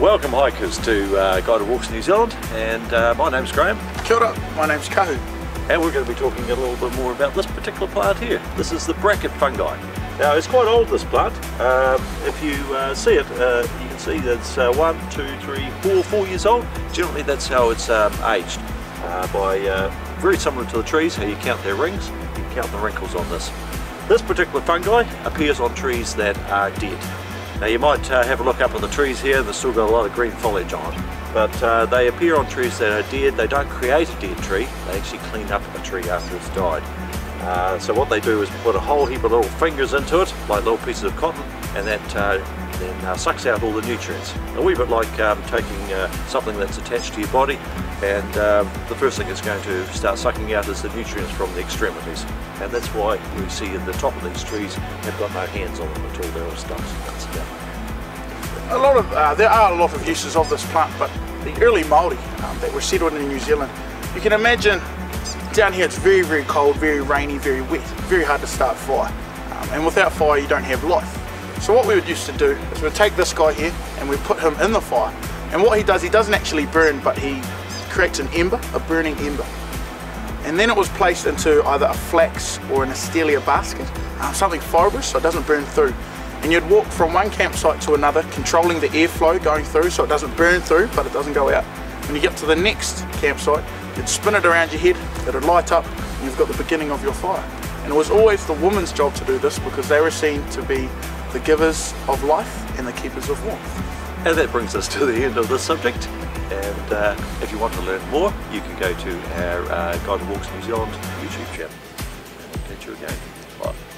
Welcome hikers to uh, Guided Walks New Zealand and uh, my name's Graham Kia ora, my name's Kahu. and we're going to be talking a little bit more about this particular plant here. This is the bracket fungi. Now it's quite old this plant. Um, if you uh, see it, uh, you can see that it's uh, one, two, three, four, four years old. Generally that's how it's um, aged uh, by uh, very similar to the trees, how you count their rings, you count the wrinkles on this. This particular fungi appears on trees that are dead. Now you might uh, have a look up at the trees here, they've still got a lot of green foliage on. But uh, they appear on trees that are dead, they don't create a dead tree, they actually clean up a tree after it's died. Uh, so what they do is put a whole heap of little fingers into it, like little pieces of cotton, and that uh, then uh, sucks out all the nutrients. A wee bit like um, taking uh, something that's attached to your body, and um, the first thing it's going to start sucking out is the nutrients from the extremities. And that's why we see at the top of these trees they've got no hands on them at all, they're all stumps and. A lot of uh, there are a lot of uses of this plant, but the early Maori um, that were settled in New Zealand, you can imagine down here it's very very cold, very rainy, very wet, very hard to start fire, um, and without fire you don't have life. So what we would used to do is we'd take this guy here and we put him in the fire, and what he does, he doesn't actually burn, but he creates an ember, a burning ember. And then it was placed into either a flax or an astelia basket, uh, something fibrous so it doesn't burn through. And you'd walk from one campsite to another, controlling the airflow going through so it doesn't burn through, but it doesn't go out. When you get to the next campsite, you'd spin it around your head, it'd light up, and you've got the beginning of your fire. And it was always the woman's job to do this because they were seen to be the givers of life and the keepers of warmth. And that brings us to the end of this subject. And uh, if you want to learn more, you can go to our uh, Walks New Zealand YouTube channel. And I'll catch you again. Bye.